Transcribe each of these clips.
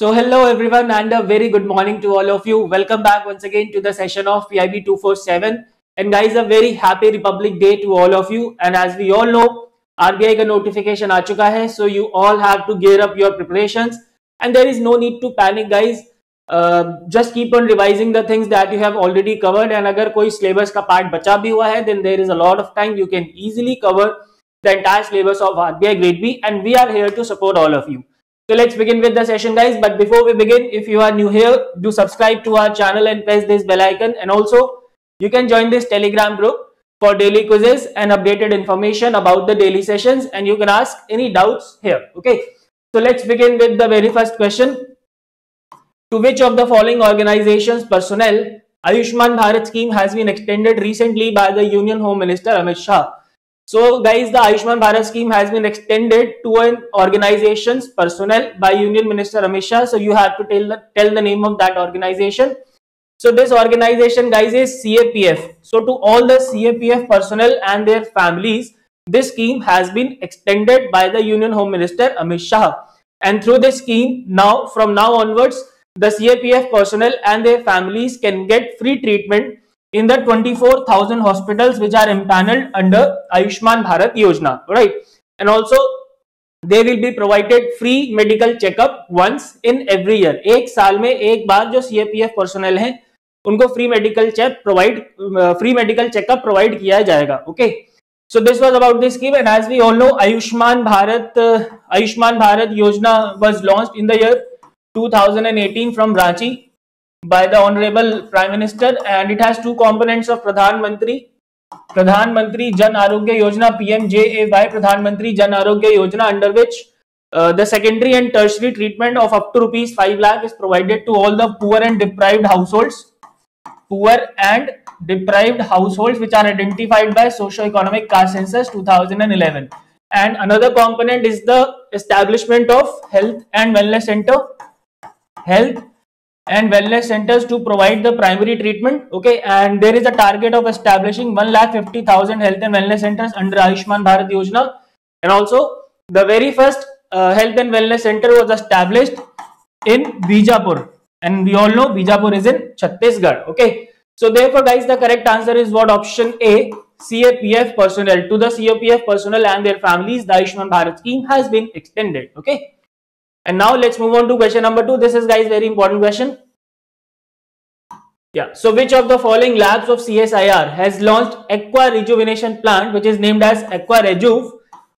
So hello everyone and a very good morning to all of you. Welcome back once again to the session of PIB 247. And guys, a very happy Republic Day to all of you. And as we all know, RBI का notification आ चुका है. So you all have to gear up your preparations. And there is no need to panic guys. Uh, just keep on revising the things that you have already covered. And अगर कोई syllabus का part बचा भी हुआ है, then there is a lot of time you can easily cover the entire syllabus of RBI Grade B. And we are here to support all of you. So let's begin with the session guys. But before we begin, if you are new here, do subscribe to our channel and press this bell icon. And also you can join this telegram group for daily quizzes and updated information about the daily sessions. And you can ask any doubts here. Okay. So let's begin with the very first question. To which of the following organizations personnel Ayushman Bharat scheme has been extended recently by the Union Home Minister Amit Shah? So guys, the Ayushman Bharat scheme has been extended to an organization's personnel by Union Minister Amit Shah. So you have to tell the, tell the name of that organization. So this organization guys is CAPF. So to all the CAPF personnel and their families, this scheme has been extended by the Union Home Minister Amit Shah. And through this scheme, now from now onwards, the CAPF personnel and their families can get free treatment in the 24,000 hospitals which are empaneled under Ayushman Bharat Yojana, right? And also they will be provided free medical checkup once in every year. एक साल में एक बार जो CAPF personnel हैं उनको free medical check provide free medical checkup provide किया जाएगा. Okay. So this was about this scheme and as we all know Ayushman Bharat uh, Ayushman Bharat Yojana was launched in the year 2018 from Ranchi by the Honorable Prime Minister and it has two components of Pradhan Mantri. Pradhan Mantri Jan Arogya Yojana PMJAY Pradhan Mantri Jan Arogya Yojana under which uh, the secondary and tertiary treatment of up to rupees 5 lakh is provided to all the poor and deprived households. Poor and deprived households which are identified by socio-economic caste census 2011. And another component is the establishment of health and wellness center. Health and wellness centers to provide the primary treatment okay? And there is a target of establishing 1 lakh 50000 health and wellness centers under ayushman bharat yojana. And also the very first uh, health and wellness center was established in bijapur. And we all know bijapur is in chhattisgarh okay? So therefore guys the correct answer is what? Option a CAPF personnel. To the CAPF personnel and their families the Ayushman Bharat scheme has been extended okay and now let's move on to question number two. This is guys very important question. Yeah. So which of the following labs of CSIR has launched aqua rejuvenation plant which is named as Aqua Rejuve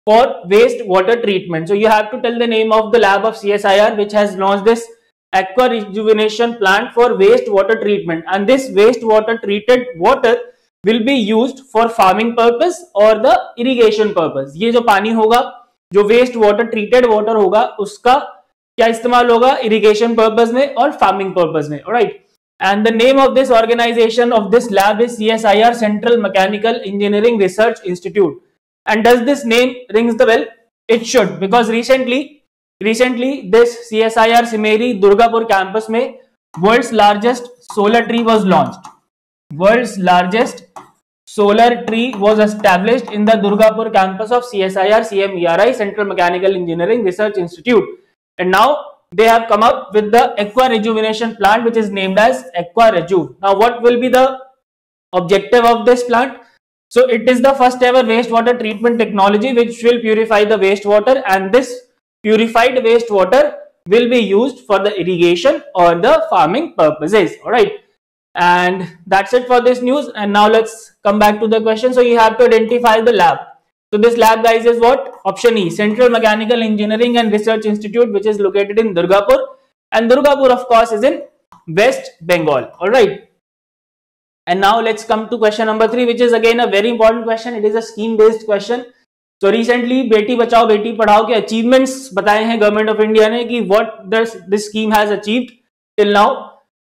for waste water treatment. So you have to tell the name of the lab of CSIR which has launched this aqua rejuvenation plant for waste water treatment and this waste water treated water will be used for farming purpose or the irrigation purpose. ये जो पानी होगा जो waste water treated water होगा, उसका क्या इस्तेमाल होगा? इरिगेशन पर्पज में और फ़ार्मिंग पर्पज में right and the name of this organisation of this lab is C S I R central mechanical engineering research institute and does this name rings the well it should because recently recently this C S I R CMERI Durgapur campus में world largest solar tree was launch world largest solar tree was established in the Durgapur campus of CSIR CMERI Central Mechanical Engineering Research Institute. And now they have come up with the aqua rejuvenation plant which is named as aqua rejuve now what will be the objective of this plant? So it is the first ever wastewater treatment technology which will purify the wastewater and this purified wastewater will be used for the irrigation or the farming purposes. All right and that's it for this news and now let's come back to the question so you have to identify the lab so this lab guys is what? Option E, Central Mechanical Engineering and Research Institute which is located in Durgapur and Durgapur of course is in West Bengal. Alright. And now let's come to question number 3 which is again a very important question. It is a scheme based question. So recently Beti Bachao Beti Padhao के achievements बताए हैं government of India ने कि what this, this scheme has achieved till now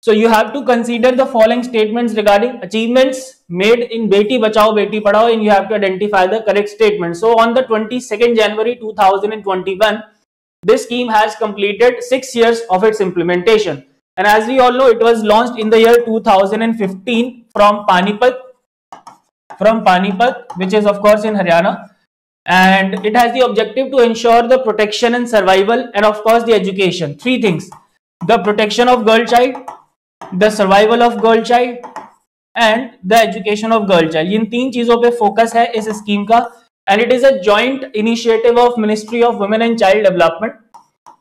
so you have to consider the following statements regarding achievements made in Beti Bachao Beti Padhao and you have to identify the correct statement. So on the 22nd January 2021, this scheme has completed six years of its implementation. And as we all know, it was launched in the year 2015 from Panipat, from Panipat, which is of course in Haryana. And it has the objective to ensure the protection and survival and of course the education. Three things the protection of girl child, the survival of girl child and the education of girl child. इन तीन चीजों पे focus है इस scheme का and it is a joint initiative of Ministry of Women and Child Development,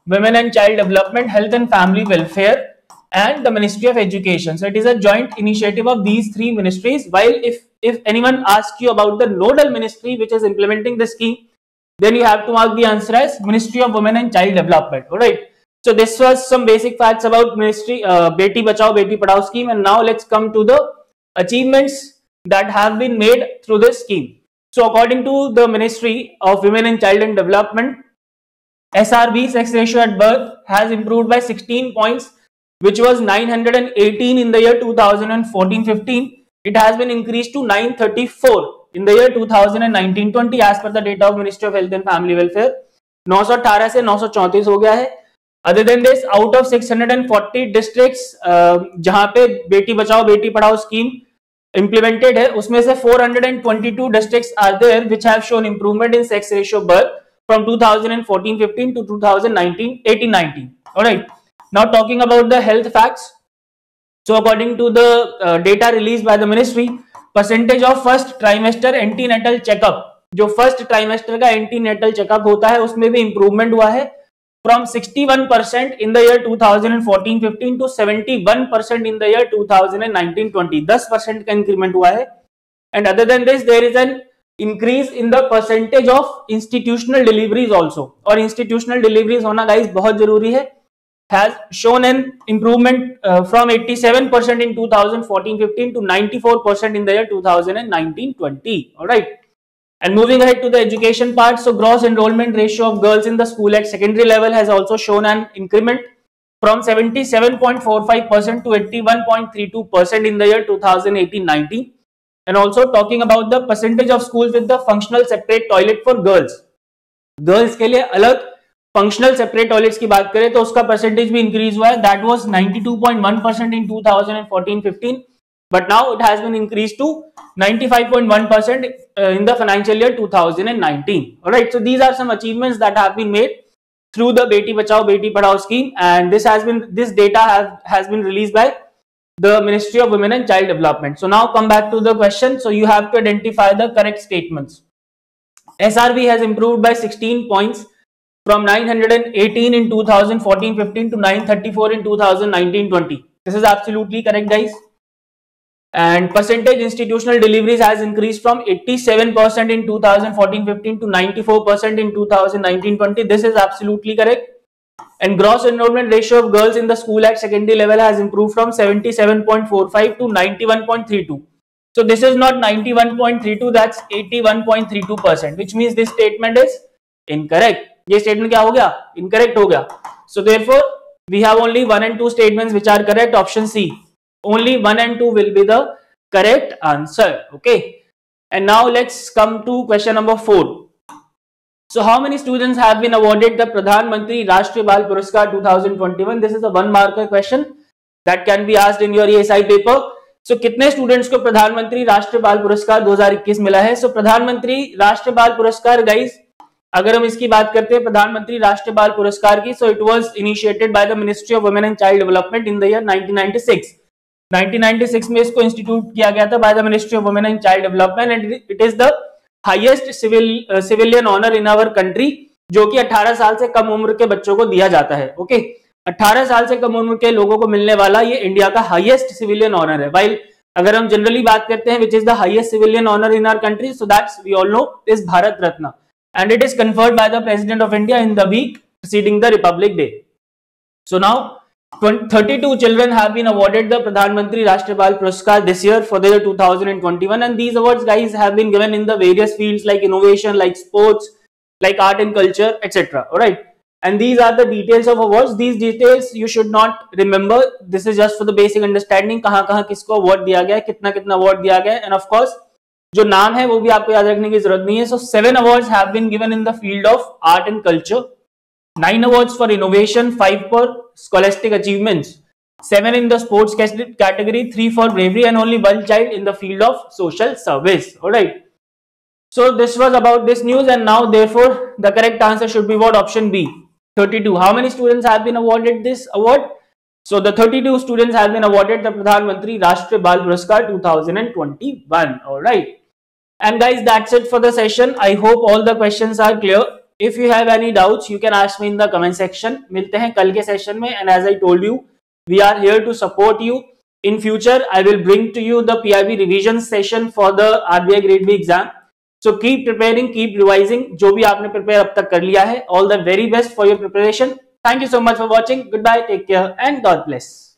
Women and Child Development, Health and Family Welfare and the Ministry of Education. So it is a joint initiative of these three ministries. While if if anyone asks you about the nodal ministry which is implementing the scheme, then you have to mark the answer as Ministry of Women and Child Development. All right. So this was some basic facts about Ministry uh, Beti Bachao Beti Padhao scheme, and now let's come to the achievements that have been made through this scheme. So according to the Ministry of Women and Child and Development, SRB sex ratio at birth has improved by 16 points, which was 918 in the year 2014-15. It has been increased to 934 in the year 2019-20 as per the data of Ministry of Health and Family Welfare. 918 से 934 हो गया है other than this out of 640 district जहाँ पे Beti Bachao, Beti Padhao scheme implemented है, उसमें से four hundred and twenty which have shown improvement in sex ratio birth from 2014-15 to 2019-18-19 now talking about the health facts so according to the data release by the ministry percentage of first trimester antenatal checkup जो first trimester का antenatal checkup होता है, उसमें भी improvement हुआ है। From 61% in the year 2014-15 to 71% in the year 2019-20 10% का increment हुआ है and other than this there is an increase in the percentage of institutional deliveries also और institutional deliveries होना guys बहुत ज़रूरी है has shown an improvement uh, from 87% in 2014-15 to 94% in the year 2019-20 all right And moving ahead to the education part, so gross enrollment ratio of girls in the school at secondary level has also shown an increment from 77.45% to 81.32% in the year 2018-19. And also talking about the percentage of schools with the functional separate toilet for girls. Girls के लिए अलग functional separate toilets की बात करें तो उसका percentage भी increase हुआ है. That was 92.1% in 2014-15 but now it has been increased to 95.1% uh, in the financial year 2019 all right so these are some achievements that have been made through the beti bachao beti padhao scheme. And this has been this data has, has been released by the ministry of women and child development. So now come back to the question. So you have to identify the correct statements. Srb has improved by 16 points from 918 in 2014-15 to 934 in 2019-20 this is absolutely correct guys and percentage institutional deliveries has increased from 87% in 2014-15 to 94% in 2019-20 this is absolutely correct and gross enrollment ratio of girls in the school at secondary level has improved from 77.45 to 91.32 so this is not 91.32 that's 81.32% which means this statement is incorrect ये statement क्या हो गया incorrect हो गया so therefore we have only one and two statements which are correct option C only 1 and 2 will be the correct answer okay and now let's come to question number 4 so how many students have been awarded the pradhan mantri rashtriya bal puraskar 2021 this is a one marker question that can be asked in your ESI paper so कितने students को प्रधानमंत्री राष्ट्रीय बाल पुरस्कार 2021 मिला है सो so, प्रधानमंत्री राष्ट्रीय बाल पुरस्कार गाइस अगर हम इसकी बात करते हैं प्रधानमंत्री राष्ट्रीय बाल पुरस्कार की so it was initiated by the ministry of women and child development in the year 1996 1996 में इसको इंस्टीट्यूट किया गया था by the ministry of women and child development and it is the highest civil civilian honour in our country जो कि 18 साल से कम उम्र के बच्चों को दिया जाता है ओके okay? 18 साल से कम उम्र के लोगों को मिलने वाला ये इंडिया का हाईएस्ट सिविलियन ऑनर है वाइल अगर हम जनरली बात करते हैं which is the highest civilian honour in our country so that's we all know is Bharat Ratna and it is conferred by the president of India in the week preceding the republic day so now 32 children have been awarded the Pradhan Mantri Rashtriya Bal Puraskar this year for the year 2021 and these awards guys have been given in the various fields like innovation, like sports, like art and culture, etc. Alright. And these are the details of awards. These details you should not remember. This is just for the basic understanding. कहाँ कहाँ किसको award दिया गया है कितना कितना award दिया गया है and of course जो नाम है वो भी आपको याद रखने की जरूरत नहीं है. So seven awards have been given in the field of art and culture. 9 awards for innovation, 5 for scholastic achievements, 7 in the sports category, 3 for bravery and only 1 child in the field of social service. Alright. So this was about this news and now therefore the correct answer should be what option B. 32. How many students have been awarded this award? So the 32 students have been awarded the Pradhan Mantri Rashtriya Bal Puraskar 2021. All right. And guys, that's it for the session. I hope all the questions are clear. If you have any doubts you can ask me in the comment section मिलते हैं कल के session में and as I told you we are here to support you in future I will bring to you the P I B revision session for the RBI grade B exam so keep preparing keep revising जो भी आपने prepare अब तक कर लिया है all the very best for your preparation thank you so much for watching goodbye take care and God bless